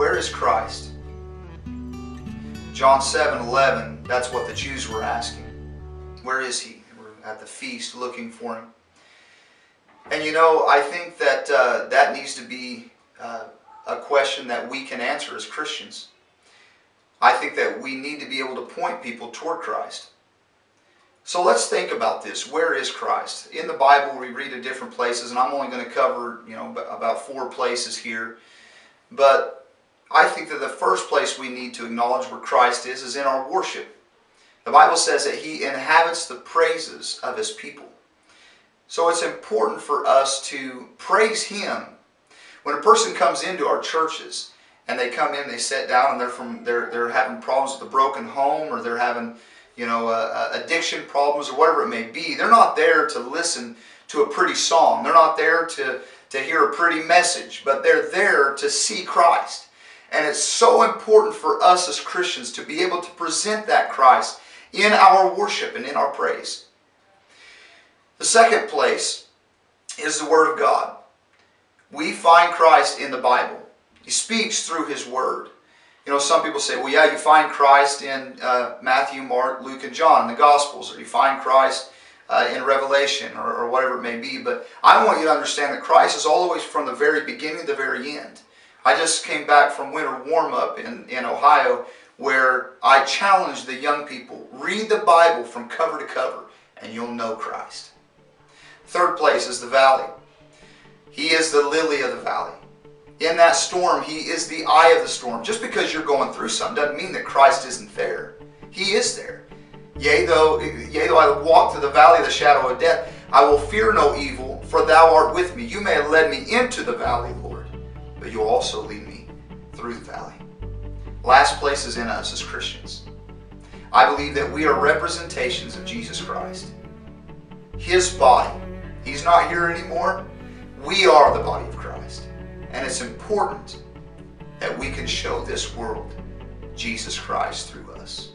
Where is Christ? John 7 11, that's what the Jews were asking. Where is he? We're at the feast looking for him. And you know, I think that uh, that needs to be uh, a question that we can answer as Christians. I think that we need to be able to point people toward Christ. So let's think about this. Where is Christ? In the Bible, we read at different places, and I'm only going to cover, you know, about four places here. But I think that the first place we need to acknowledge where Christ is is in our worship. The Bible says that He inhabits the praises of His people. So it's important for us to praise Him. When a person comes into our churches and they come in, they sit down, and they're from they're they're having problems with a broken home, or they're having you know, uh, addiction problems or whatever it may be. They're not there to listen to a pretty song. They're not there to, to hear a pretty message, but they're there to see Christ. And it's so important for us as Christians to be able to present that Christ in our worship and in our praise. The second place is the Word of God. We find Christ in the Bible. He speaks through His Word. You know, some people say, well, yeah, you find Christ in uh, Matthew, Mark, Luke, and John, the Gospels, or you find Christ uh, in Revelation, or, or, whatever it may be. But I want you to understand that Christ is way from the very beginning to the very end. I just came back from winter warm up in, in Ohio where I challenged the young people read the Bible from cover to cover, and you'll know Christ. Third place is the valley. He is the lily of the valley in that storm, He is the eye of the storm. Just because you're going through something doesn't mean that Christ isn't there. He is there. Yea, though, yea, though I walk through the valley of the shadow of death, I will fear no evil, for thou art with me. You may have led me into the valley, Lord, but you'll also lead me through the valley. Last place is in us as Christians. I believe that we are representations of Jesus Christ. His body. He's not here anymore. We are the body of Christ. And it's important that we can show this world Jesus Christ through us.